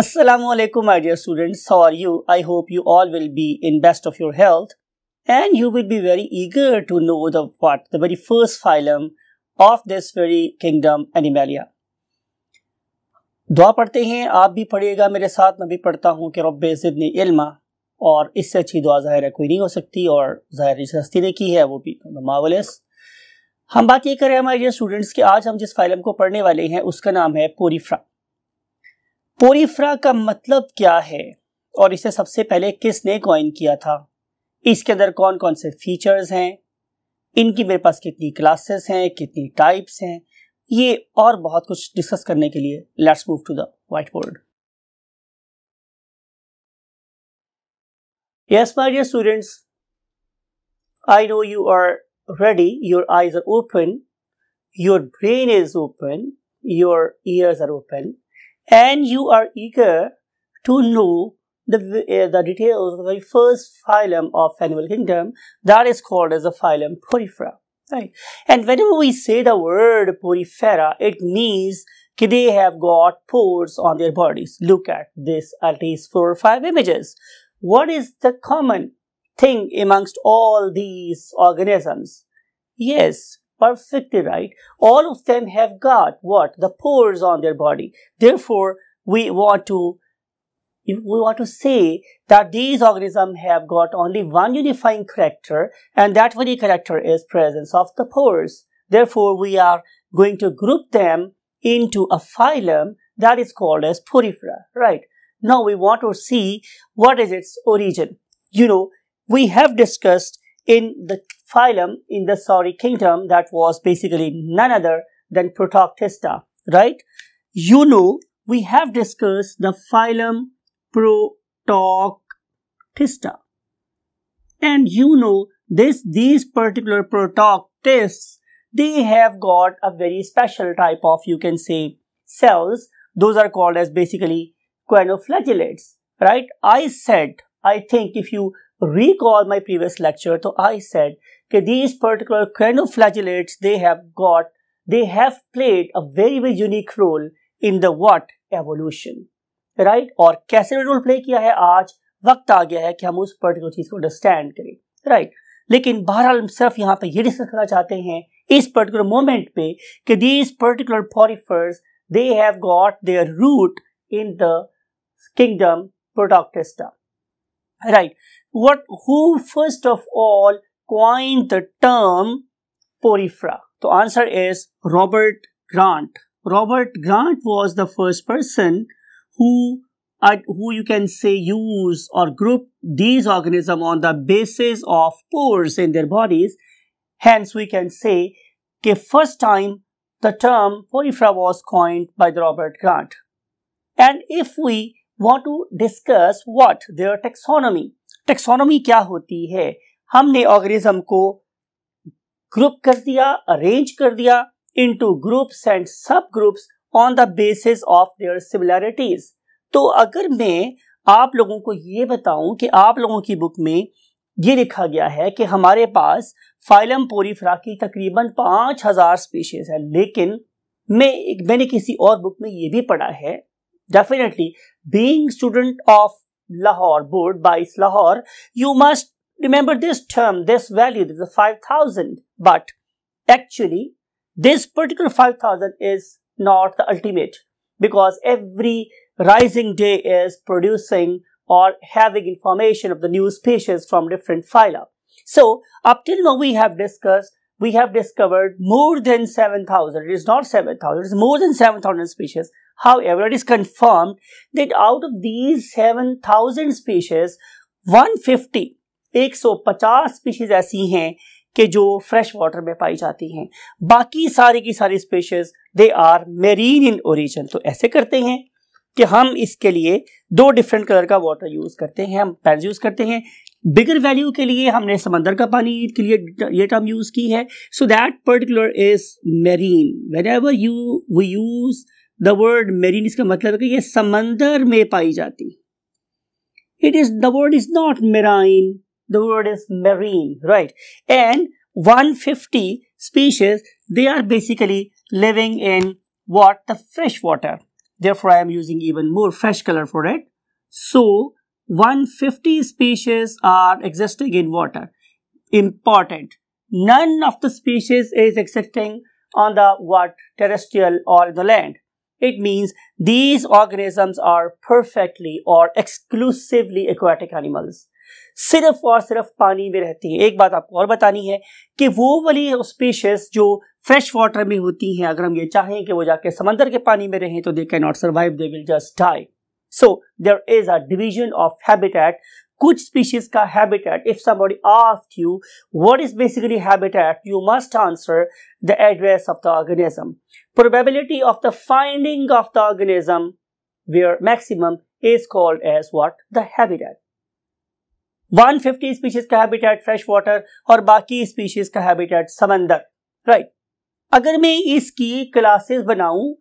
Assalamu alaikum my dear students, how are you? I hope you all will be in best of your health and you will be very eager to know the what the very first phylum of this very kingdom Animalia. दुआ पढ़ते हैं आप भी पढ़िएगा मेरे साथ मैं भी पढ़ता हूँ कि रब ज़िदनी इल्मा और इससे अच्छी दुआ ज़ाहिर है कोई नहीं हो सकती और ज़ाहिर जिस हस्ती ने की है वो भी मावलस हम बात ये करें हमारे डियर स्टूडेंट्स कि आज हम जिस फाइलम को पढ़ने वाले हैं उसका नाम है पोरीफ्रा पोरीफ्रा का मतलब क्या है? और इसे सबसे पहले किसने कॉइन किया था? इसके अंदर कौन कौन से फीचर्स हैं? इनकी मेरे पास कितनी क्लासेस हैं? कितनी टाइप्स हैं? ये और बहुत कुछ डिस्कस करने के लिए let's move to the white board yes my dear students, i know you are ready. Your eyes are open. Your brain is open. Your ears are open. And you are eager to know the, uh, the details of the first phylum of animal kingdom that is called as the phylum Porifera. Right? And whenever we say the word Porifera, it means they have got pores on their bodies. Look at this at least four or five images. What is the common thing amongst all these organisms? Yes, perfectly right. All of them have got what? The pores on their body. Therefore, we want to we want to say that these organisms have got only one unifying character and that very character is presence of the pores. Therefore, we are going to group them into a phylum that is called as Porifera, right? Now we want to see what is its origin. You know, we have discussed in the phylum in the Sauri kingdom that was basically none other than Protoctista, right? You know, we have discussed the phylum Protoctista. And you know, this, these particular Protoctists, they have got a very special type of, you can say, cells. Those are called as basically choanoflagellates, right? I said, I think if you recall my previous lecture, so I said कि these particular choanoflagellates they have got they have played a very very unique role in the what evolution right और कैसे role play किया है? आज वक्त आ गया है कि हम उस पर्टिकुलर चीज़ को अंडरस्टैंड करें। Right right? लेकिन बहरहाल हम सिर्फ़ यहाँ पे ये डिस्कस करना चाहते हैं इस पर्टिकुलर मोमेंट पे कि these particular poriferans they have got their root in the kingdom protoctista right what who first of all coined the term porifera the answer is robert grant robert grant was the first person who uh, who you can say use or group these organisms on the basis of pores in their bodies hence we can say the first time the term porifera was coined by the robert grant and if we want to discuss what their taxonomy taxonomy क्या होती है हमने organism को group कर दिया arrange कर दिया into groups and sub groups on the basis of their similarities तो अगर मैं आप लोगों को ये बताऊँ कि आप लोगों की बुक में ये लिखा गया है कि हमारे पास फाइलम पोरीफ्रा की तकरीबन पाँच हज़ार स्पीशीज है, लेकिन मैं मैंने किसी और बुक में ये भी पढ़ा है definitely being student of Lahore board by Lahore you must remember this term, this value, this is 5000. But actually, this particular 5000 is not the ultimate because every rising day is producing or having information of the new species from different phyla. So, up till now we have discussed, we have discovered more than 7,000. It is not 7,000, it is more than 7,000 species. However, it is confirmed that out of these 7000 species, 150, 150 species ऐसी हैं कि जो fresh water में पाई जाती हैं। बाकी सारी की सारी species they are marine in origin तो ऐसे करते हैं कि हम इसके लिए दो डिफरेंट कलर का वाटर यूज़ करते हैं। हम पेंस यूज़ करते हैं। बिगर वैल्यू के लिए हमने समंदर का पानी के लिए ये टर्म यूज़ की है। So that particular is marine whenever you we use the word marine इसका मतलब है कि ये समंदर में पाई जाती। It is the word is not marine the word is marine, right? And 150 species, they are basically living in what? The fresh water. Therefore, I am using even more fresh color for it. So, 150 species are existing in water. Important. None of the species is existing on the what? Terrestrial or the land. It means these organisms are perfectly or exclusively aquatic animals. सिर्फ़ और सिर्फ़ पानी में रहती है। एक बात आपको और बतानी है कि वो वाली स्पीशीज जो फ्रेश वाटर में होती हैं, अगर हम ये चाहें कि वो जाके समंदर के पानी में रहें तो they can not survive they will just die so there is a division of habitat कुछ स्पीशीज का habitat if somebody ask you what is basically habitat you must answer the address of the organism probability of the finding of the organism where maximum is called as what habitat 150 species का habitat fresh water और बाकी species का habitat समंदर right अगर मैं इसकी classes बनाऊँ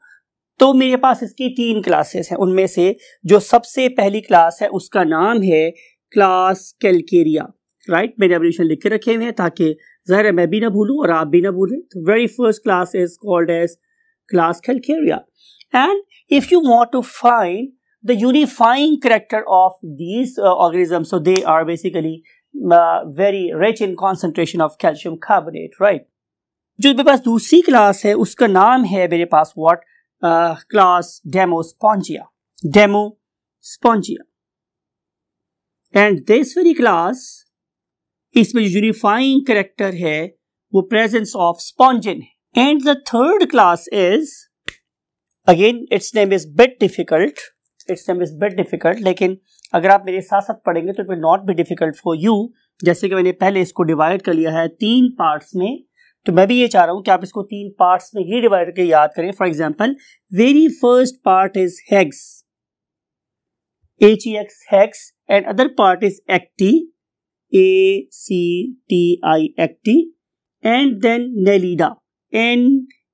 तो मेरे पास इसकी तीन क्लासेस हैं। उनमें से जो सबसे पहली क्लास है, उसका नाम है क्लास कैलकेरिया राइट मैंने एवोल्यूशन लिख के रखे हुए हैं ताकि ज़ाहिर मैं भी ना भूलूं और आप भी ना भूलें। तो very first class is called as class Calcarea and if you want to find the unifying character of these uh, organisms. So they are basically uh, very rich in concentration of calcium carbonate right? जो मेरे पास दूसरी class है उसका नाम है मेरे पास what class Demospongiae Demospongiae and this very class इसमें जो यूनिफाइंग करेक्टर है वो प्रेजेंस ऑफ़ स्पॉन्जिन है. And the third class is again its name is bit difficult its name is bit difficult लेकिन अगर आप मेरे साथ साथ पढ़ेंगे तो it will not be difficult for you जैसे कि मैंने पहले इसको डिवाइड कर लिया है तीन पार्ट्स में तो मैं भी ये चाह रहा हूँ कि आप इसको तीन पार्ट्स में ही डिवाइड करके याद करें। For example very first part is hex H E X hex and other part is acti A C T I acti and then nellida N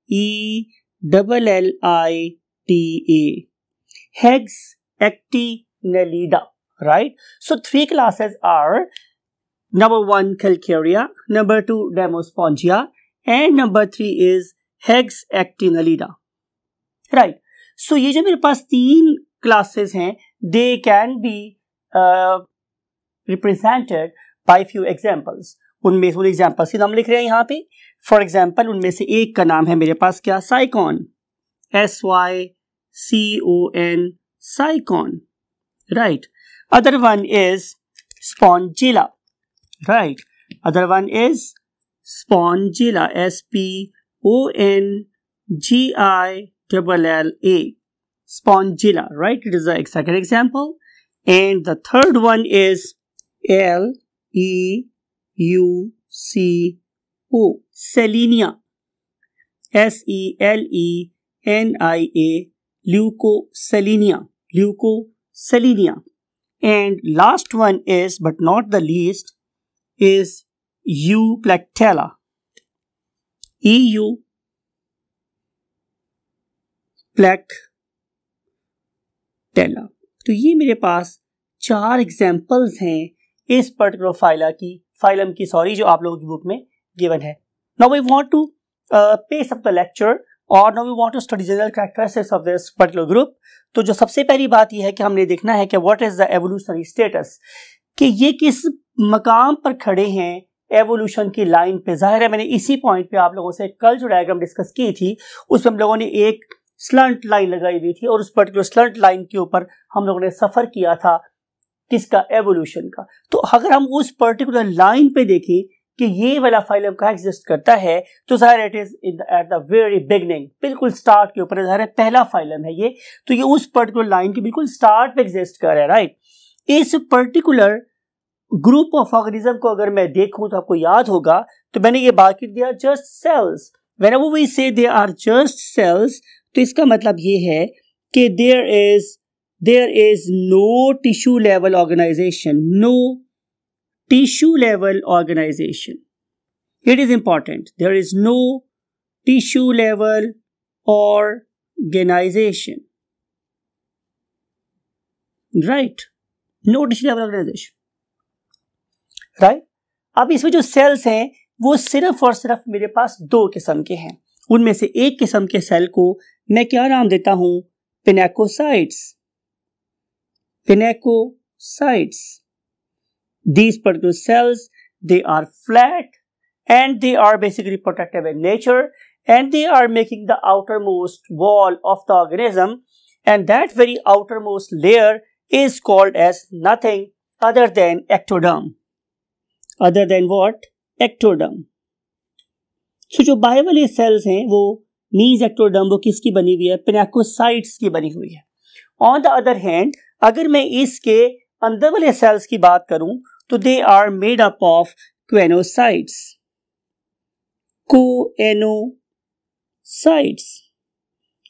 E double L I T A hex actinellida right so three classes are number one calcarea number two demospongia and number three is hex actinellida right so ये जो मेरे पास तीन classes हैं they can be represented by few examples उनमें से उन examples ही नाम लिख रहे हैं यहाँ पे फॉर एग्जांपल उनमें से एक का नाम है मेरे पास क्या Sycon S Y C O N, cycon, right? Other one is spongilla, right? Other one is spongilla, S P O N G I L L A, spongilla, right? It is the second example. And the third one is L E U C O, selenia, S E L E N I A leukoselenia, leukoselenia. And last one is, but not the least, is Euplectella. EU प्लेक्टेला तो ये मेरे पास चार examples हैं इस particular phyla की phylum की sorry जो आप लोगों की बुक में गिवन है now we want to pace up the lecture और no we want to study characteristics of this particular group तो जो सबसे पहली बात यह है कि हमने देखना है कि what is the evolutionary status कि ये किस मकाम पर खड़े हैं एवोल्यूशन की लाइन पे? ज़ाहिर है मैंने इसी पॉइंट पे आप लोगों से कल जो डायग्राम डिस्कस की थी, उसमें हम लोगों ने एक स्लंट लाइन लगाई हुई थी और उस पर्टिकुलर स्लंट लाइन के ऊपर हम लोगों ने सफ़र किया था किसका? एवोल्यूशन का। तो अगर हम उस पर्टिकुलर लाइन पे देखें कि ये वाला फाइलम कहा एग्जिस्ट करता है तो ज़ाहिर it is in at the very beginning बिल्कुल स्टार्ट के ऊपर ज़ाहिर पहला फाइलम है ये तो ये उस पर्टिकुलर लाइन के बिल्कुल स्टार्ट पे एग्जिस्ट कर रहा है राइट इस पर्टिकुलर ग्रुप ऑफ़ ऑर्गेनिज्म को अगर मैं देखूँ तो आपको याद होगा तो मैंने ये बात की दिया just cells whenever we say they are just sales तो इसका मतलब ये है कि there is there is no tissue level organization no tissue level organization. It is important. There is no tissue level organization. Right? No tissue level organization. Right? अब इसमें जो sales हैं वो सिर्फ़ और सिर्फ़ मेरे पास दो किस्म के हैं उनमें से एक किस्म के सेल को मैं क्या नाम देता हूँ pinacocytes. Pinacocytes. These particular cells, they are flat and they are basically protective in nature and they are making the outermost wall of the organism and that very outermost layer is called as nothing other than ectoderm. Other than what? Ectoderm. So जो बाहर वाले sales हैं वो मीज ectoderm वो किसकी बनी हुई है पिनाकोसाइट्स की बनी हुई है ऑन द अदर हैंड अगर मैं इसके अंदर वाले सेल्स की बात करूँ तो they are made up of choanocytes choanocytes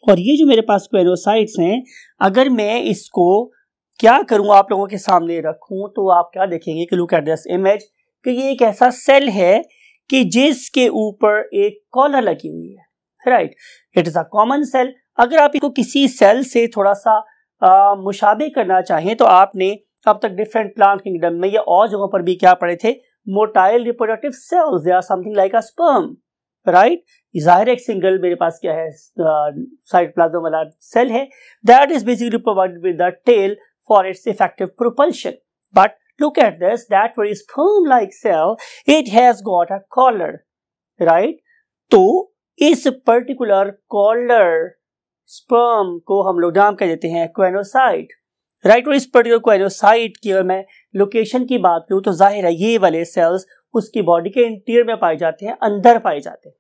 और ये जो मेरे पास क्वेनोसाइट्स हैं, अगर मैं इसको क्या करूँ आप लोगों के सामने रखूँ तो आप क्या देखेंगे कि लुक एट दिस इमेज कि ये एक ऐसा सेल है कि जिसके ऊपर एक कॉलर लगी हुई है right it is a common cell अगर आप इसको किसी सेल से थोड़ा सा मुशाबे करना चाहें तो आपने अब तक डिफरेंट प्लांट किंगडम में या और जगहों पर भी क्या पड़े थे? Motile reproductive cells they are something like a sperm right ज़ाहिर एक सिंगल मेरे पास क्या है साइटोप्लाज्म वाला सेल है। That is basically provided with the tail for its effective propulsion but look at this, that very sperm like cell, it has got a collar, right? तो इस पर्टिकुलर कॉलर स्पर्म को हम लोग नाम कह देते हैं क्वेनोसाइट राइट और इस पर्टिकुलर क्वेनोसाइट की अगर मैं लोकेशन की बात करूँ तो ज़ाहिर है ये वाले सेल्स उसकी बॉडी के इंटीरियर में पाए जाते हैं, अंदर पाए जाते हैं।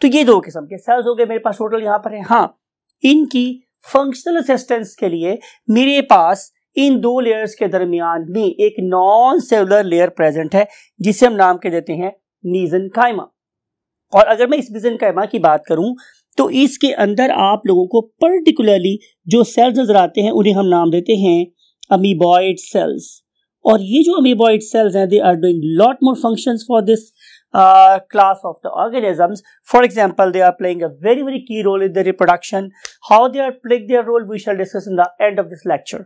तो ये दो किस्म के सेल्स हो गए मेरे पास टोटल यहाँ पर है। हाँ इनकी फंक्शनल असिस्टेंस के लिए मेरे पास इन दो लेयर्स के दरमियान भी एक नॉन सेलुलर लेयर प्रेजेंट है, जिसे हम नाम के देते हैं नीजन कायमा और अगर मैं इस विजन कैमा की बात करूँ तो इसके अंदर आप लोगों को पर्टिकुलरली जो सेल्स नज़र आते हैं, उन्हें हम नाम देते हैं अमीबॉइड सेल्स और ये जो अमीबॉइड सेल्स हैं they are doing lot more functions for this class of the organisms for example they are playing a very very key role in the reproduction how they are playing their role we shall discuss in the end of this lecture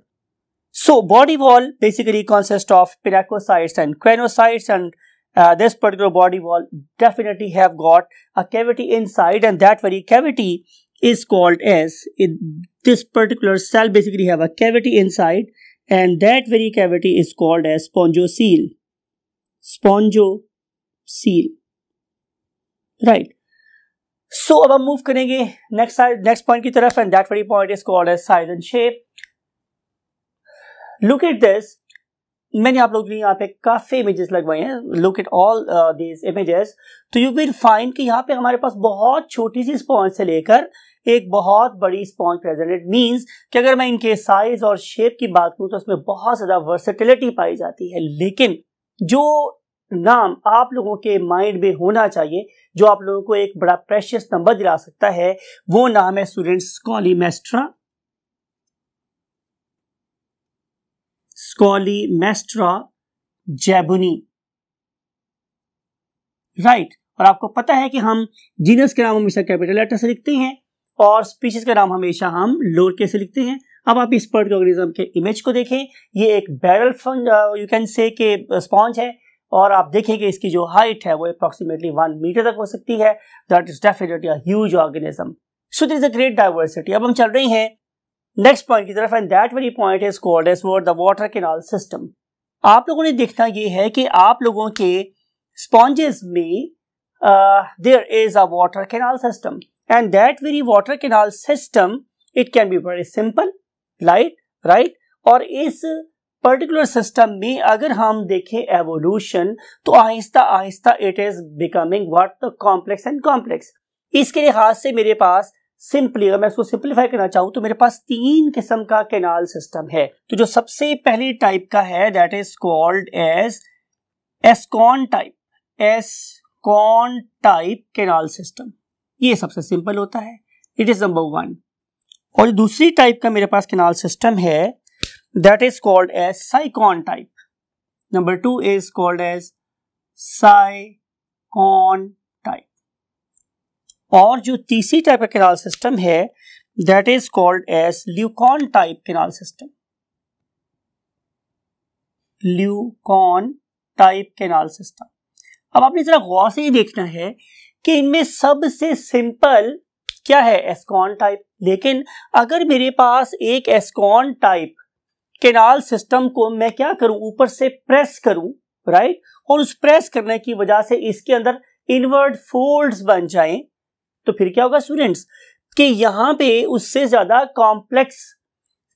so body wall basically consist of pinacocytes and choanocytes and uh, this particular body wall definitely have got a cavity inside and that very cavity is called as it, this particular cell basically have a cavity inside and that very cavity is called as spongocele spongocele right so अब हम move करेंगे next next point की तरफ and that very point is called as size and shape look at this मैंने आप लोगों लिए यहाँ पे काफ़ी इमेजेस लगवाए हैं। Look at all these images तो यू विल फाइंड कि यहाँ पे हमारे पास बहुत छोटी सी स्पॉन्ज से लेकर एक बहुत बड़ी स्पॉन्ज प्रेजेंट इट मीन्स कि अगर मैं इनके साइज़ और शेप की बात करूँ तो उसमें बहुत ज़्यादा वर्सेटिलिटी पाई जाती है। लेकिन जो नाम आप लोगों के माइंड में होना चाहिए, जो आप लोगों को एक बड़ा प्रेशियस नंबर दिला सकता है, वो नाम है स्टूडेंट्स कॉलीमेस्ट्रा स्कॉलीमेस्ट्रा जेबुनी राइट और आपको पता है कि हम जीनस के नाम हमेशा कैपिटल लेटर से लिखते हैं और स्पीशीज का नाम हमेशा हम लोअर के से लिखते हैं। अब आप इस पर्ट ऑर्गेनिज्म के इमेज को देखें। ये एक बैरल यू कैन से के स्पॉन्ज है और आप देखें कि इसकी जो हाइट है वो अप्रोक्सीमेटली वन मीटर तक हो सकती है। That is definitely huge organism so this a great diversity अब हम चल रहे हैं नेक्स्ट पॉइंट की तरफ़ and that very point is called as the water canal system आप लोगों ने देखना ये है कि आप लोगों के स्पॉन्जेस में there is a water canal system and that very water canal system it can be very simple light right और इस पर्टिकुलर सिस्टम में अगर हम देखें एवोल्यूशन तो आहिस्ता आहिस्ता it is becoming what complex and complex इसके लिहाज से मेरे पास सिंपली अगर मैं इसको सिंप्लीफाई करना चाहूँ तो मेरे पास तीन किस्म का कैनाल सिस्टम है। तो जो सबसे पहली टाइप का है that is called as ascon type ascon type canal system ये सबसे सिंपल होता है। इट इज़ नंबर वन और दूसरी टाइप का मेरे पास कैनाल सिस्टम है that is called as sycon type number two is called as sycon और जो तीसरी टाइप का कैनाल सिस्टम है that is called as leucon type canal system leucon type canal system अब आपने जरा गौर से ये देखना है कि इनमें सबसे सिंपल क्या है एस्कॉन टाइप लेकिन अगर मेरे पास एक एस्कॉन टाइप केनाल सिस्टम को मैं क्या करूँ? ऊपर से प्रेस करूँ राइट और उस प्रेस करने की वजह से इसके अंदर इनवर्ड फोल्ड्स बन जाएँ। तो फिर क्या होगा स्टूडेंट्स कि यहाँ पे उससे ज़्यादा कॉम्प्लेक्स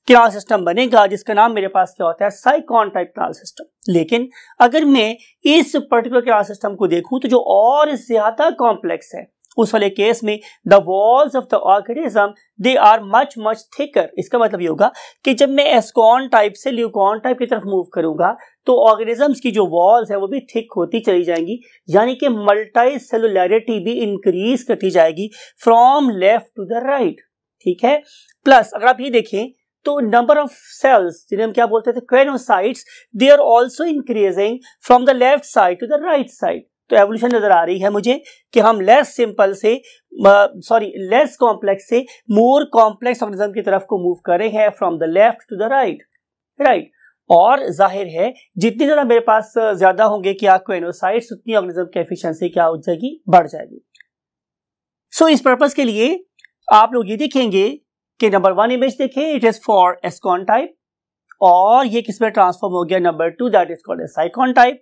क्लास सिस्टम बनेगा, जिसका नाम मेरे पास क्या होता है? साइकॉन टाइप क्लास सिस्टम लेकिन अगर मैं इस पर्टिकुलर क्लास सिस्टम को देखूँ तो जो और ज़्यादा कॉम्प्लेक्स है उस वाले केस में the walls of the organism they are much much thicker इसका मतलब ये होगा कि जब मैं एस्कॉन टाइप से ल्यूकॉन टाइप की तरफ़ मूव करूँगा तो ऑर्गेनिजम्स की जो वॉल्स है, वो भी थिक होती चली जाएँगी, यानी कि मल्टी सेलुलरिटी भी इंक्रीज करती जाएगी from left to the right ठीक है? प्लस अगर आप ये देखें तो नंबर ऑफ़ सेल्स जिन्हें हम क्या बोलते थे choanocytes they are also increasing from the left side to the right side तो एवोल्यूशन नज़र आ रही है मुझे कि हम लेस सिंपल से सॉरी लेस कॉम्प्लेक्स से मोर कॉम्प्लेक्स ऑर्गेनिज्म की तरफ़ को मूव कर रहे हैं from the left to the right right और ज़ाहिर है जितनी ज़्यादा मेरे पास ज़्यादा होंगे क्या क्वेनोसाइट्स उतनी ऑर्गेनिज्म की एफिशिएंसी क्या हो जाएगी? बढ़ जाएगी। सो so, इस पर्पज के लिए आप लोग ये देखेंगे कि नंबर वन इमेज देखें it is for ascon type और ये किसमें ट्रांसफॉर्म हो गया? Number two that is called sycon type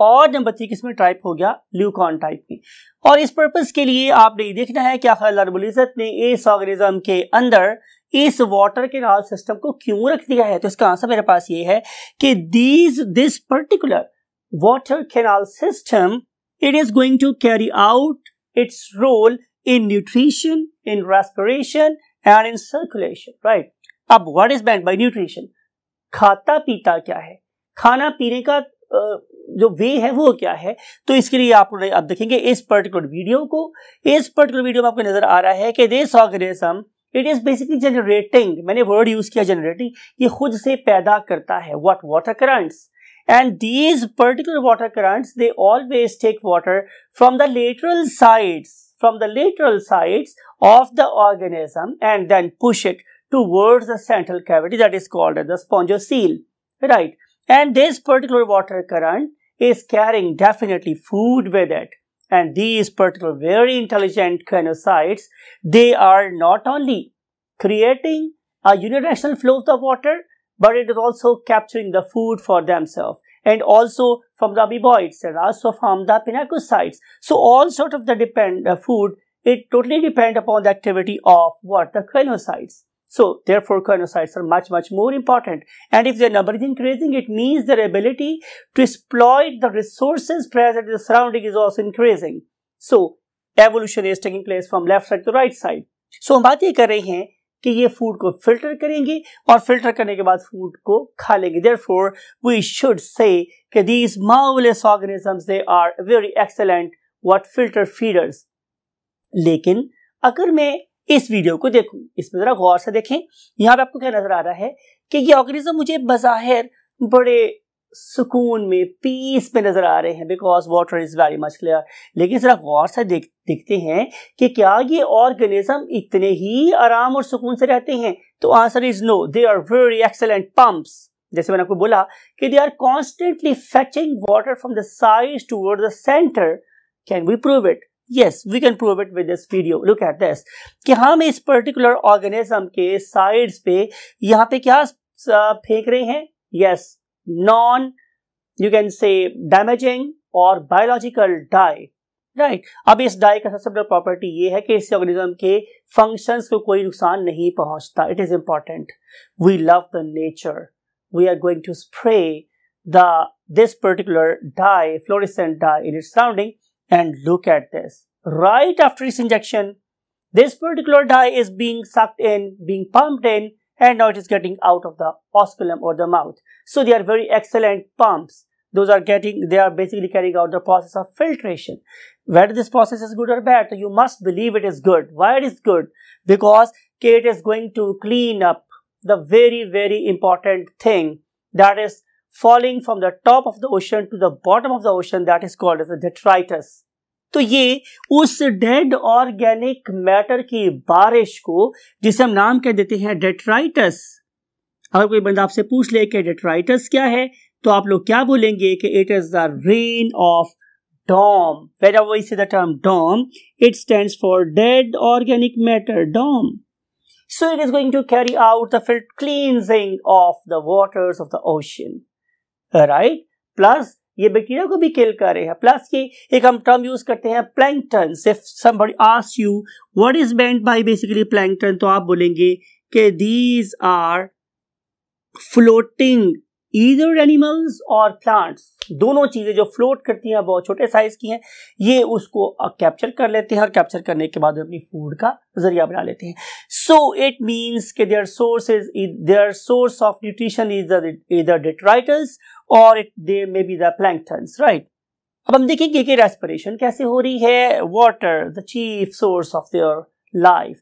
और नंबर थ्री किसमें टाइप हो गया? ल्यूकॉन टाइप में। और इस पर्पज के लिए आपने ये देखना है कि आखिर रबुल्ज़त ने इस ऑर्गेनिज्म के अंदर इस वाटर के नाल सिस्टम को क्यों रख दिया है? तो इसका आंसर मेरे पास ये है कि these this particular water canal system it is going to carry out its role in nutrition in respiration and in circulation right अब what is meant by nutrition खाता पीता क्या है? खाना पीने का जो वे है वो क्या है तो इसके लिए आप आप देखेंगे इस पर्टिकुलर वीडियो को इस पर्टिकुलर वीडियो में आपको नज़र आ रहा है कि this organism it is basically generating मैंने वर्ड यूज़ किया जनरेटिंग ये खुद से पैदा करता है what water currents and these particular water currents they always take water from the lateral sides from the lateral sides of the organism and then push it towards the central cavity that is called as the spongiocele right and this particular water current is carrying definitely food with it. And these particular very intelligent cranocytes, they are not only creating a unidirectional flow of the water, but it is also capturing the food for themselves and also from the amoeboids and also from the pinacocytes. So all sort of the depend uh, food, it totally depend upon the activity of what? The cranocytes. So therefore chronocytes are much much more important and if their number is increasing it means their ability to exploit the resources present in the surrounding is also increasing. So evolution is taking place from left side to right side. So हम बात ये कर रहे हैं कि ये food को filter करेंगे और फिल्टर करने के बाद फूड को खा लेंगे therefore we should say कि these marvelous organisms they are very excellent what filter feeders लेकिन अगर मैं इस वीडियो को देखूँ। इसमें जरा गौर से देखें। यहाँ पे आपको क्या नज़र आ रहा है कि ये ऑर्गेनिज्म मुझे बाहिर बड़े सुकून में पीस में नज़र आ रहे हैं because water is very much clear लेकिन जरा गौर से देख, देखते हैं कि क्या ये ऑर्गेनिज्म इतने ही आराम और सुकून से रहते हैं? तो answer is no they are very excellent pumps जैसे मैंने आपको बोला कि they are constantly fetching water from the side toward the centre can we prove it yes, we can prove it with this video. Look at this. कि हम इस particular organism के sides पे यहाँ पे क्या फेंक रहे हैं? Yes, non, you can say damaging और बायोलॉजिकल डाई राइट अब इस डाई का सबसे बड़ा प्रॉपर्टी ये है कि इस ऑर्गेनिज्म के फ़ंक्शंस को कोई नुकसान नहीं पहुँचता. It is important we love the nature we are going to spray the this particular dye fluorescent dye in its surrounding And look at this. Right after this injection, this particular dye is being sucked in, being pumped in, and now it is getting out of the osculum or the mouth. So they are very excellent pumps. Those are getting, they are basically carrying out the process of filtration. Whether this process is good or bad, so you must believe it is good. Why it is good? Because it is going to clean up the very, very important thing that is falling from the top of the ocean to the bottom of the ocean that is called as detritus तो ये उस dead organic matter की बारिश को जिसे हम नाम कह देते हैं डेट्राइटस अगर कोई बंदा आपसे पूछ ले कि डेट्राइटस क्या है तो आप लोग क्या बोलेंगे कि it is the rain of DOM whereas is the term DOM it stand for dead organic matter DOM so it is going to carry out the filtering cleansing of the waters of the ocean Alright? Plus ये bacteria को भी किल कर रहे हैं। Plus ये एक हम term use करते हैं plankton if somebody ask you what is meant by basically plankton तो आप बोलेंगे कि these are floating either animals और प्लांट्स दोनों चीज़ें जो फ्लोट करती हैं, बहुत छोटे साइज़ की हैं, ये उसको कैप्चर कर लेते हैं और कैप्चर करने के बाद अपनी फ़ूड का ज़रिया बना लेते हैं। सो इट मीन्स के their source is their source of nutrition is इधर डिट्राइटस और it they may be the planktons right अब हम देखेंगे कि रेस्पिरेशन कैसे हो रही है। Water the chief source of their life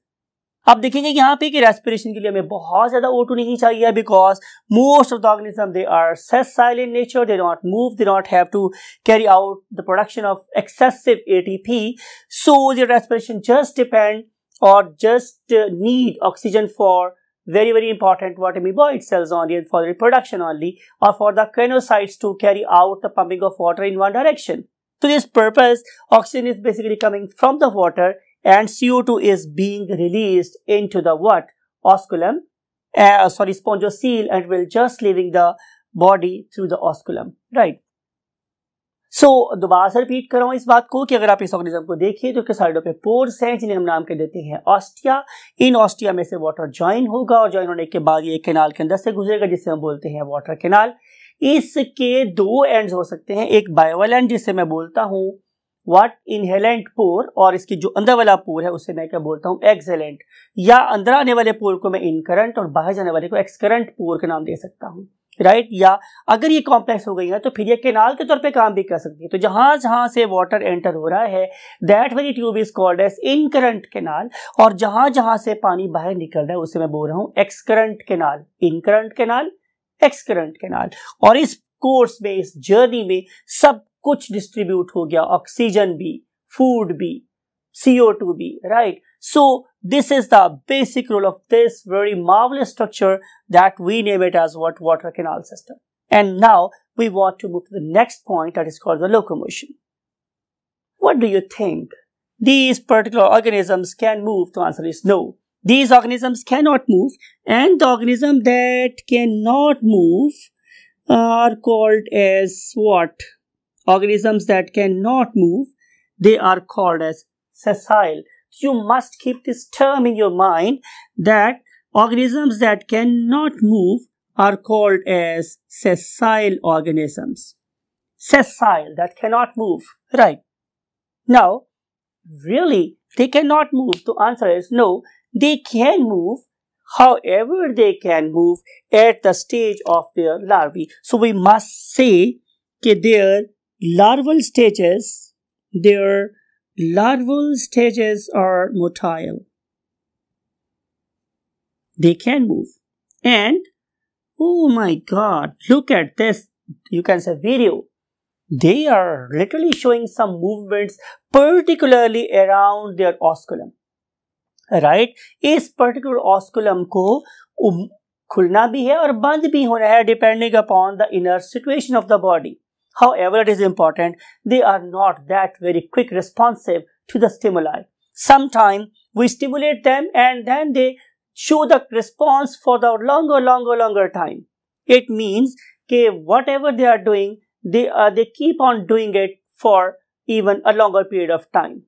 आप देखेंगे यहाँ पे कि रेस्पिरेशन के लिए हमें बहुत ज़्यादा ओ टू नहीं चाहिए because most of the organism they are cell in nature they not move they not have to carry out the production of excessive ATP so they respiration just depend और just need oxygen for very very important what it cells only for reproduction only और for the choanocytes to carry out the pumping of water in one direction to this purpose oxygen is basically coming from the water and CO2 is being released into the what? Osculum, uh, sorry, spongiocele and will just leaving the body through the osculum, right? So दोबारा से repeat कर रहा हूँ इस बात को कि अगर आप इस ऑर्गेनिज्म को देखिए तो साइडों पे पोर्स हैं जिन्हें हम नाम के देते हैं ऑस्टिया इन ऑस्टिया में से वाटर ज्वाइन होगा और ज्वाइन होने के बाद ये केनाल के अंदर से गुजरेगा जिसे हम बोलते हैं वाटर केनाल इसके दो एंड्स हो सकते हैं एक बायोवल एंड जिसे मैं बोलता हूँ व्हाट इनहेलेंट पोर और इसकी जो अंदर वाला पोर है, उसे मैं क्या बोलता हूँ? एक्सेलेंट या अंदर आने वाले पोर को मैं इनकरंट और बाहर जाने वाले को एक्सकरंट पोर का नाम दे सकता हूँ राइट right? या अगर ये कॉम्प्लेक्स हो गई है तो फिर ये केनाल के तौर पे काम भी कर सकती है। तो जहाँ जहाँ से वाटर एंटर हो रहा है that very tube is called as incurrent canal और जहाँ जहाँ से पानी बाहर निकल रहा है, उसे मैं बोल रहा हूँ excurrent canal incurrent canal excurrent canal और इस कोर्स में, इस जर्नी में सब कुछ डिस्ट्रीब्यूट हो गया ऑक्सीजन भी फूड भी CO2 भी right so this is the basic role of this very marvelous structure that we name it as what water canal system and now we want to move to the next point that is called the locomotion what do you think these particular organisms can move the answer is no these organisms cannot move and the organism that cannot move are called as what Organisms that cannot move, they are called as sessile. You must keep this term in your mind that organisms that cannot move are called as sessile organisms. Sessile, that cannot move. Right. Now, really, they cannot move. The answer is no. They can move. However, they can move at the stage of their larvae. So we must say that their larval stages, their larval stages are motile. They can move. And, oh my god, look at this, you can say video. They are literally showing some movements, particularly around their osculum. Right इस particular osculum को खुलना भी है और बंद भी होना है depending upon the inner situation of the body However, it is important, they are not that very quick responsive to the stimuli. Sometimes we stimulate them and then they show the response for the longer, longer, longer time. It means that whatever they are doing, they, uh, they keep on doing it for even a longer period of time.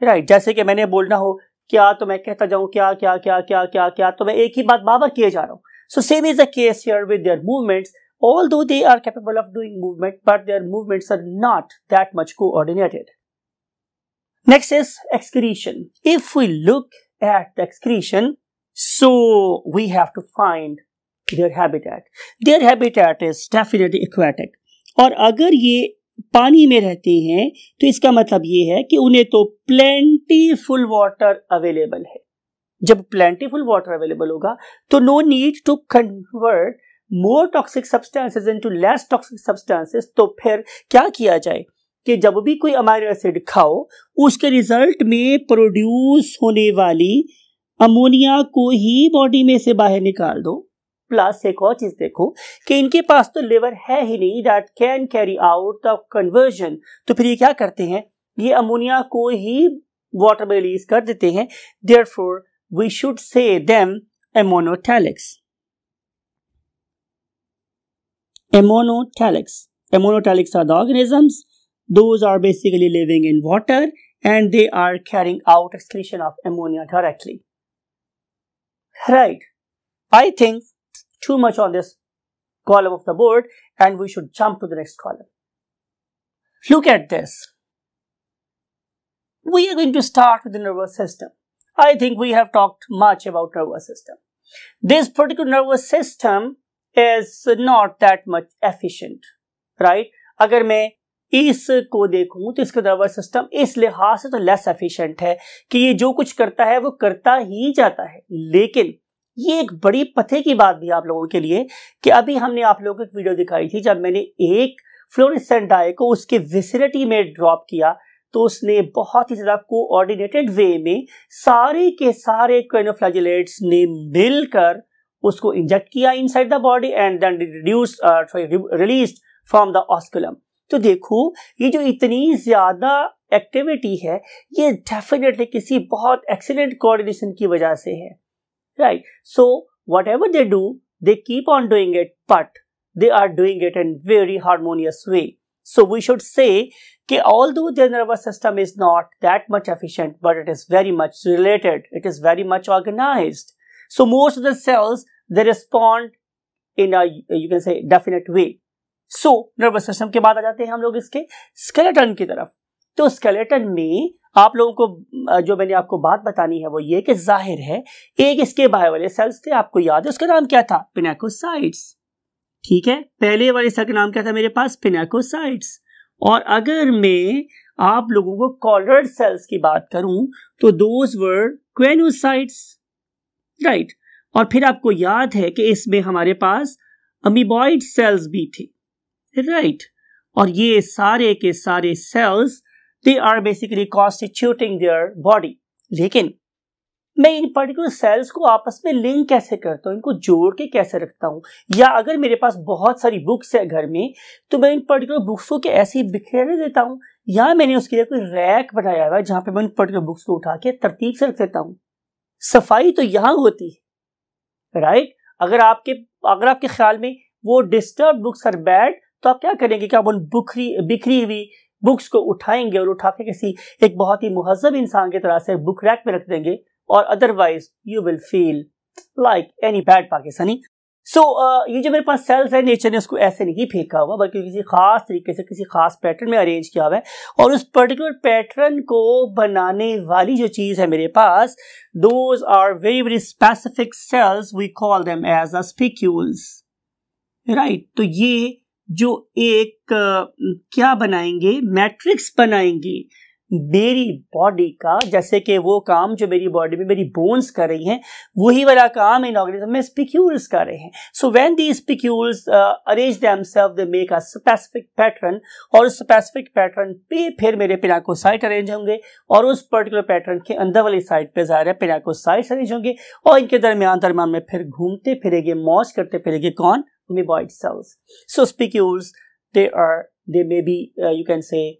Right, जैसे कि मैंने बोलना हो क्या तो मैं कहता जाऊं क्या क्या क्या क्या क्या क्या तो मैं एक ही बात बार बार किए जा रहा हूं so same is the case here with their movements although they are capable of doing movement, but their movements are not that much coordinated. Next is excretion. If we look at the excretion, so we have to find their habitat. Their habitat is definitely aquatic. और अगर ये पानी में रहते हैं तो इसका मतलब ये है कि उन्हें तो प्लेंटीफुल वाटर अवेलेबल है जब प्लेंटीफुल वाटर अवेलेबल होगा तो no need to convert more toxic substances into less toxic substances तो फिर क्या किया जाए कि जब भी कोई अमाइनो एसिड खाओ, उसके रिज़ल्ट में प्रोड्यूस होने वाली अमोनिया को ही बॉडी में से बाहर निकाल दो। प्लस एक और चीज़ देखो कि इनके पास तो लिवर है ही नहीं that can carry out the conversion तो फिर ये क्या करते हैं? ये अमोनिया को ही वाटर में रिलीज़ कर देते हैं। Therefore we should say them ammonotelics Ammonotalics. Ammonotalics are the organisms. Those are basically living in water and they are carrying out excretion of ammonia directly. Right. I think too much on this column of the board and we should jump to the next column. Look at this. We are going to start with the nervous system. I think we have talked much about nervous system. This particular nervous system is not that much efficient, right? अगर मैं इसको देखूँ तो इसका nervous system इस लिहाज से तो लेस एफिशिएंट है कि ये जो कुछ करता है वो करता ही जाता है लेकिन ये एक बड़ी पते की बात भी आप लोगों के लिए कि अभी हमने आप लोगों को एक वीडियो दिखाई थी जब मैंने एक फ्लोरिसेंट डाई को उसके विसिनिटी में ड्रॉप किया तो उसने बहुत ही ज़्यादा कोऑर्डिनेटेड वे में सारे के सारे क्रेनोफ्लैजिलेट्स ने मिलकर उसको इंजेक्ट किया inside the body and then reduce release from the osculum तो देखो, ये जो इतनी ज़्यादा एक्टिविटी है, ये डेफिनेटली किसी बहुत एक्सीलेंट कोऑर्डिनेशन की वजह से है right so whatever they do they keep on doing it but they are doing it in very harmonious way so we should say कि although the nervous system is not that much efficient but it is very much related it is very much organized so most of the cells, they respond in a, you can say, definite way. So, nervous system के बाद आ जाते हैं हम लोग इसके skeleton की तरफ़। तो skeleton में आप लोगों को, जो मैंने आपको बात बतानी है वो ये कि ज़ाहिर है, एक इसके बाहर वाले सेल्स थे, आपको याद है उसका नाम क्या था? पिनाकोसाइट्स ठीक है? पहले वाले सेल का नाम क्या था मेरे पास? पिनाकोसाइट्स और अगर मैं आप लोगों को कॉलर्ड सेल्स की बात करूँ तो दोज वर क्वेनोसाइट्स राइट और फिर आपको याद है कि इसमें हमारे पास अमीबॉइड सेल्स भी थे। राइट और ये सारे के सारे cells they are basically constituting their body लेकिन मैं इन पर्टिकुलर सेल्स को आपस में लिंक कैसे करता हूँ? इनको जोड़ के कैसे रखता हूँ? या अगर मेरे पास बहुत सारी बुक्स है घर में तो मैं इन पर्टिकुलर बुक्स को ऐसे ही बिखेरने देता हूँ? या मैंने उसके लिए कोई रैक बनाया हुआ है जहाँ पे मैं इन पर्टिकुलर बुक्स को उठा के तरतीब से रख देता हूँ? सफ़ाई तो यहाँ होती है राइट अगर आपके अगर आपके ख्याल में वो डिस्टर्ब बुक्स आर बैड तो आप क्या करेंगे कि आप उन बुखरी, बिखरी हुई बुक्स को उठाएँगे और उठा के किसी एक बहुत ही महजब इंसान की तरह से बुक रैक में रख देंगे और otherwise you will feel like any bad Pakistani so so, uh, ये जो मेरे पास सेल्स है नेचर ने उसको ऐसे नहीं फेंका हुआ बल्कि किसी खास तरीके से किसी खास पैटर्न में अरेंज किया हुआ है। और उस पर्टिकुलर पैटर्न को बनाने वाली जो चीज़ है मेरे पास those are very very specific cells we call them as a spicules right तो ये जो एक uh, क्या बनाएँगे? मैट्रिक्स बनाएँगे। मेरी बॉडी का जैसे कि वो काम जो मेरी बॉडी में मेरी बोन्स कर रही हैं वही वाला काम इन ऑर्गेनिज्म में स्पिक्यूल्स कर रहे हैं so when the spicules arrange themselves they make a specific pattern और उस स्पेसिफिक पैटर्न पे फिर मेरे पिनाकोसाइट अरेंज होंगे और उस पर्टिकुलर पैटर्न के अंदर वाली साइड पे ज़ाहिर है पिनाकोसाइट्स अरेंज होंगे और इनके दरमियान दरमियान में फिर घूमते फिरेंगे मौज करते फिरेंगे कौन cells. So spicules, they are, they may be, uh, you can say,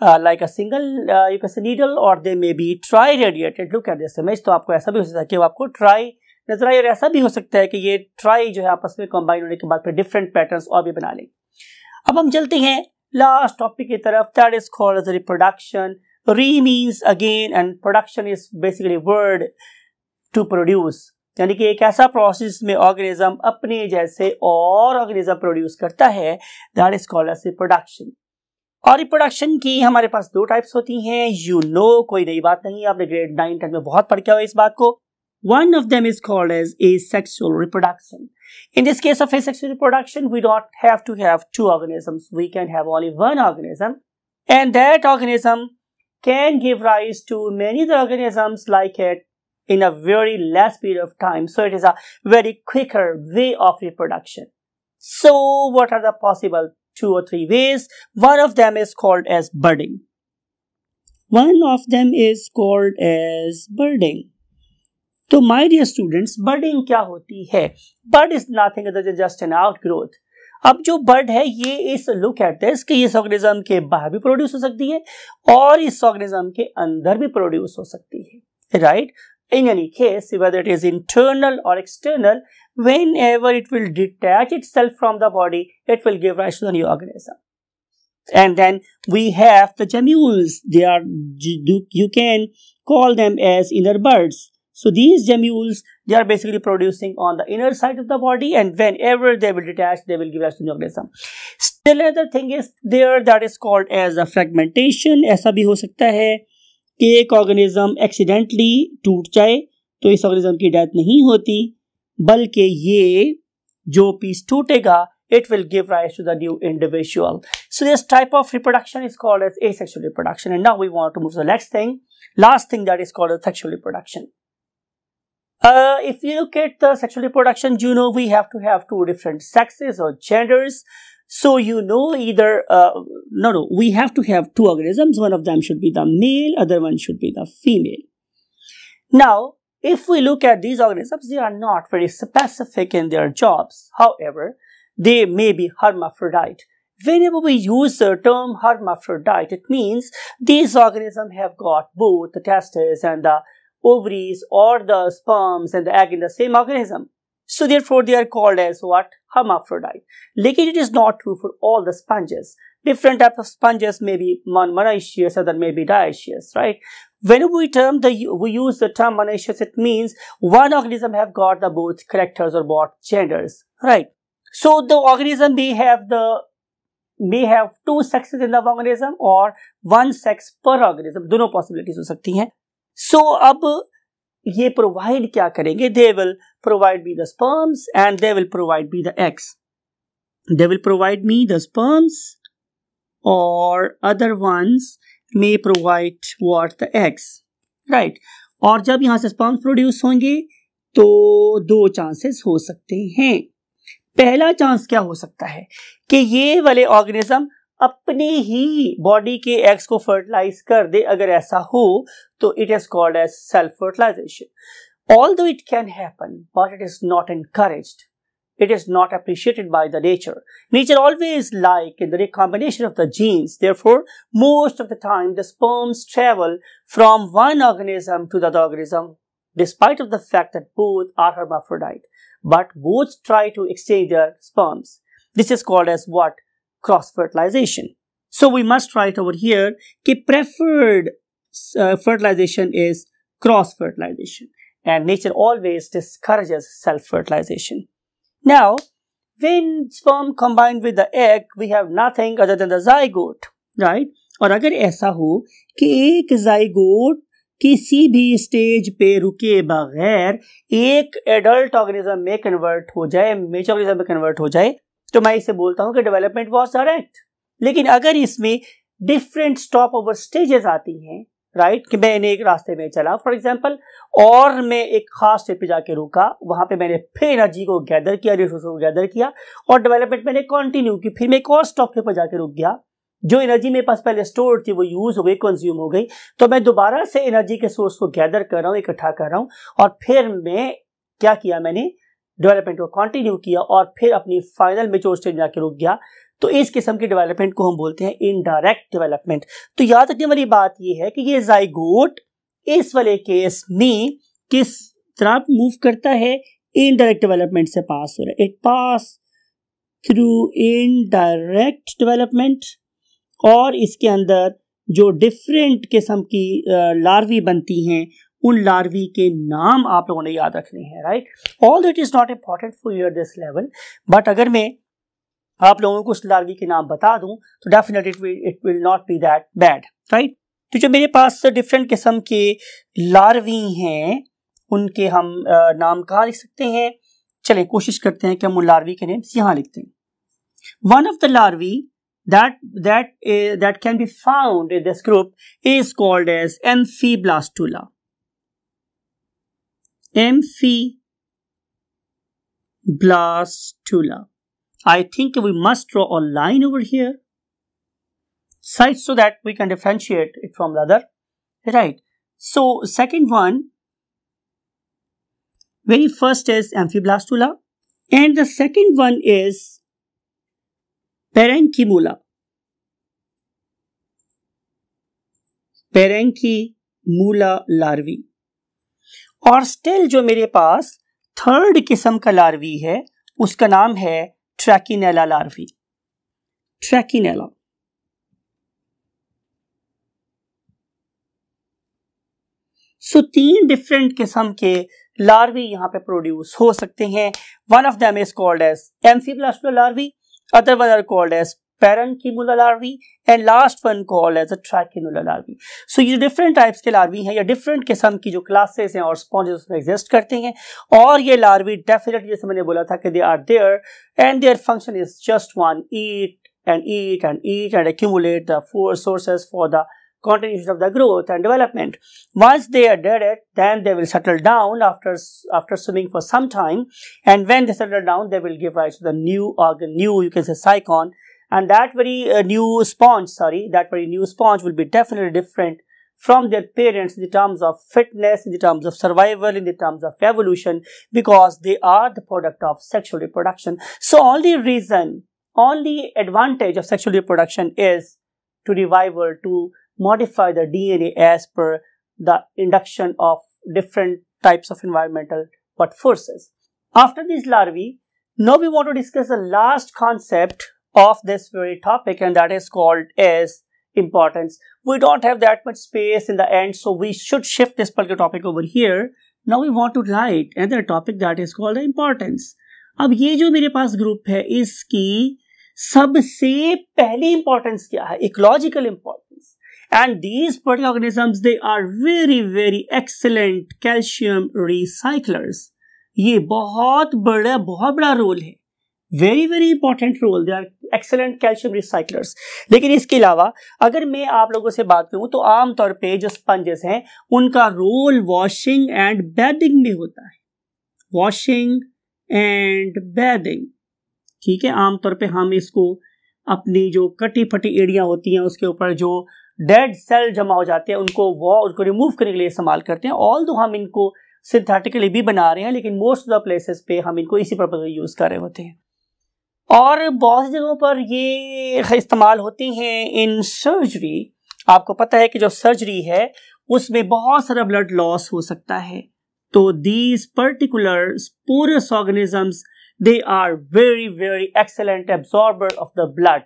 a single, uh, you can say needle or they may be tri-radiated. Look at this image. तो आपको ऐसा भी हो सकता है कि वो आपको ट्राई नज़र आए और ऐसा भी हो सकता है कि ये ट्राई जो है आपस में कंबाइन होने के बाद फिर डिफरेंट पैटर्न्स और भी बना लें अब हम चलते हैं लास्ट टॉपिक की तरफ़। That is called reproduction re means again and production is basically word to produce यानी कि एक ऐसा प्रोसेस में ऑर्गेनिज्म अपने जैसे और ऑर्गेनिज्म प्रोड्यूस करता है। दैट इज़ कॉल्ड रिप्रोडक्शन और रिप्रोडक्शन की हमारे पास दो टाइप्स होती हैं। यू नो कोई नई बात नहीं, आपने ग्रेड नाइन टेन में बहुत पढ़ किया हुआ इस बात को। One of them is called as asexual reproduction in this case of asexual reproduction we dot have to have two organisms we can have only one organism and that organism can give rise to many the organisms like at in a very less period of time so it is a very quicker way of reproduction so what are the possible two or three ways? One of them is called as budding. One of them is called as budding. तो my dear students budding क्या होती है is nothing other than just an outgrowth अब जो bird है, ये इस look at this कि इस ऑर्गेनिज्म के बाहर भी प्रोड्यूस हो सकती है और इस ऑर्गेनिज्म के अंदर भी प्रोड्यूस हो सकती है right in any case, whether it is internal or external whenever it will detach itself from the body it will give rise to the new organism and then we have the gemmules they are you can call them as inner birds so these gemmules, they are basically producing on the inner side of the body and whenever they will detach, they will give rise to organism. Still another thing is there that is called as a fragmentation. ऐसा भी हो सकता है कि एक organism accidentally टूट जाए तो इस ऑर्गेनिज्म की डेथ नहीं होती बल्कि ये जो पीस टूटेगा it will give rise to the new individual. So this type of reproduction is called as asexual reproduction. And now we want to move to the next thing. Last thing that is called as sexual reproduction. Uh, if you look at the sexual reproduction, you know we have to have two different sexes or genders. So you know either, uh, no, no, we have to have two organisms. One of them should be the male, other one should be the female. Now, if we look at these organisms, they are not very specific in their jobs. However, they may be hermaphrodite. Whenever we use the term hermaphrodite, it means these organisms have got both the testes and the ovaries or the sperms and the egg in the same organism. So therefore they are called as what? Hermaphrodite. Lekin it is not true for all the sponges. Different types of sponges may be monoecious, other may be dioecious, right? When we term the we use the term monoecious, it means one organism have got the both characters or both genders, right? So the organism may have the may have two sexes in the organism or one sex per organism. दोनों possibilities हो सकती हैं. सो so, अब ये provide क्या करेंगे they will provide be the sperms and they will provide be the eggs they will provide me the sperms और other ones may provide what the eggs right और जब यहाँ से स्पॉन्स प्रोड्यूस होंगे तो दो चांसेस हो सकते हैं। पहला चांस क्या हो सकता है? कि ये वाले ऑर्गेनिज्म अपने ही बॉडी के एग्स को फर्टिलाइज कर दे, अगर ऐसा हो तो it is called as self fertilization although it can happen but it is not encouraged it is not appreciated by the nature. Nature always like in the recombination of the genes. Therefore, most of the time the sperms travel from one organism to the other organism despite of the fact that both are hermaphrodite. But both try to exchange their sperms. This is called as what? cross fertilization. So we must write over here that preferred uh, fertilization is cross fertilization and nature always discourages self fertilization. Now, when sperm combined with the egg, we have nothing other than the zygote, right? और अगर ऐसा हो कि एक zygote किसी भी stage पे रुके बगैर एक एडल्ट ऑर्गेनिज्म में कन्वर्ट हो जाए मेच ऑर्गेनिज्म में कन्वर्ट हो जाए तो मैं इसे बोलता हूँ कि डेवलपमेंट वॉज़ डायरेक्ट लेकिन अगर इसमें डिफरेंट स्टॉप ओवर स्टेजेस आती हैं राइट? कि मैंने एक रास्ते में चला। फॉर एग्ज़ाम्पल और मैं एक खास स्टेप पे जाके रुका। वहाँ पे मैंने फिर एनर्जी को गैदर किया रिसोर्स को गैदर किया और डेवलपमेंट मैंने कंटिन्यू की। फिर मैं एक और स्टॉप पे जाके रुक गया। जो एनर्जी मेरे पास पहले स्टोर थी, वो यूज़ हो गई कंज्यूम हो गई। तो मैं दोबारा से एनर्जी के सोर्स को गैदर कर रहा हूँ, इकट्ठा कर रहा हूँ और फिर मैं क्या किया मैंने? डेवलपमेंट को कंटिन्यू किया और फिर अपनी फाइनल मेच्योर स्टेज में जाकर रुक गया। तो इस किस्म की डेवलपमेंट को हम बोलते हैं इनडायरेक्ट डेवलपमेंट तो याद रखने वाली बात यह है कि ये जाइगोट इस वाले केस में किस तरह मूव करता है? इनडायरेक्ट डेवलपमेंट से पास हो रहा है। It pass through indirect development और इसके अंदर जो डिफरेंट किस्म की लार्वी बनती हैं, उन लार्वी के नाम आप लोगों ने याद रखने हैं right all that is not important for your this level but अगर मैं आप लोगों को उस लार्वी के नाम बता दूँ तो definite it will not be that bad right तो जो मेरे पास डिफरेंट किस्म के लार्वी हैं उनके हम नाम कहाँ लिख सकते हैं? चलें कोशिश करते हैं कि हम उन लार्वी के नेम्स यहाँ लिखते हैं। One of the larvae that that uh, that can be found in this group is called as amphiblastula. Amphiblastula. I think we must draw a line over here sides so that we can differentiate it from the other. Right. So second one Very first is amphiblastula and the second one is parenchyma. Parenchyma larvae. और still जो मेरे पास third किस्म का larvae है उसका नाम है ट्रैकिनेला larvae ट्रैकिनेला सो तीन डिफरेंट किस्म के लार्वी यहाँ पे प्रोड्यूस हो सकते हैं. One of them is called as larvae other one are called as parenchyma larvae and last one called as a trachinella larvae. So ये different types के larvae हैं या different किस्म की जो classes हैं और sponges उसमें exist करते हैं और ये larvae definitely जैसे मैंने बोला था कि they are there and their function is just one eat and eat and eat and accumulate the four sources for the continuation of the growth and development. Once they are dead, it, then they will settle down after after swimming for some time, and when they settle down, they will give rise to the new organ, new you can say cycon, and that very uh, new sponge sorry that very new sponge will be definitely different from their parents in the terms of fitness in the terms of survival in the terms of evolution because they are the product of sexual reproduction. So only reason only advantage of sexual reproduction is to revive or to modify the dna as per the induction of different types of environmental what forces. After these larvae now we want to discuss the last concept of this very topic and that is called as importance. We don't have that much space in the end so we should shift this particular topic over here. Now we want to write another topic that is called the importance. अब ये जो मेरे पास group है इसकी सबसे पहली importance क्या है ecological importance and these particular organisms they are very very excellent calcium recyclers ये बहुत बड़ा बहुत बड़ा रोल है very very important role they are excellent calcium recyclers लेकिन इसके अलावा, अगर मैं आप लोगों से बात करूँ तो आमतौर पे जो स्पंजेस हैं, उनका रोल वॉशिंग एंड बैदिंग में होता है। वॉशिंग एंड बैदिंग ठीक है? आमतौर पे हम इसको अपनी जो कटी फटी एड़ियाँ होती हैं, उसके ऊपर जो डेड सेल जमा हो जाते हैं, उनको वो उसको रिमूव करने के लिए इस्तेमाल करते हैं। ऑल दो हम इनको सिंथेटिकली भी बना रहे हैं, लेकिन मोस्ट ऑफ़ द प्लेसेस पे हम इनको इसी पर्पज यूज़ कर रहे होते हैं। और बहुत जगहों पर ये इस्तेमाल होती हैं इन सर्जरी आपको पता है कि जो सर्जरी है, उसमें बहुत सारा ब्लड लॉस हो सकता है। तो these particular sporous organisms they are very very excellent absorber of the blood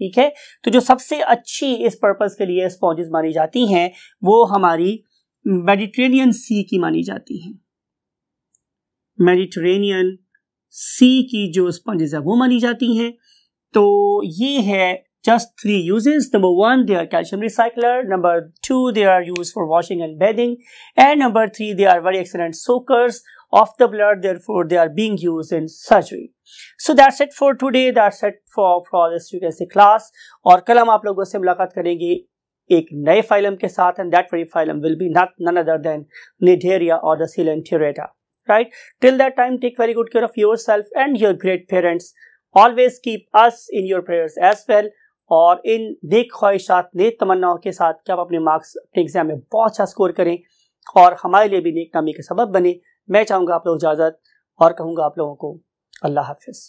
ठीक है? तो जो सबसे अच्छी इस पर्पज के लिए स्पॉन्जेस मानी जाती हैं, वो हमारी मेडिटेरेनियन सी की मानी जाती हैं। मेडिटेरेनियन सी की जो स्पंजेस है वो मानी जाती हैं तो ये है just three uses. Number one, they are calcium recycler. Number two, they are used for washing and bathing. And number three, they are very excellent soakers of the blood. Therefore, they are being used in surgery. So that's it for today. That's it for, for this you can say class. और कल हम आप लोगों से मुलाकात करेंगे एक नए फाइलम के साथ and that very phylum will be not none other than Nidaria or the Coelenterata. Right? Till that time, take very good care of yourself and your great parents. Always keep us in your prayers as well. और इन नेक ख्वाहिशात नेक तमन्नाओं के साथ कि आप अपने marks अपने exam में बहुत अच्छा स्कोर करें और हमारे लिए भी नेक नामी के सबब बने। मैं चाहूँगा आप लोग इजाज़त और कहूँगा आप लोगों को अल्लाह हाफिज़।